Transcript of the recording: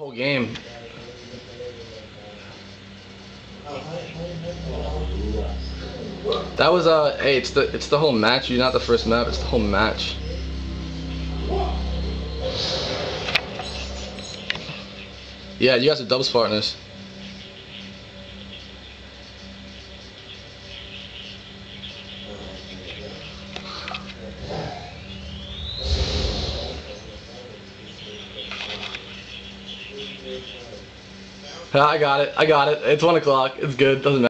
Whole game. That was uh hey it's the it's the whole match, you're not the first map, it's the whole match. Yeah, you guys are doubles partners. I got it. I got it. It's one o'clock. It's good. Doesn't matter.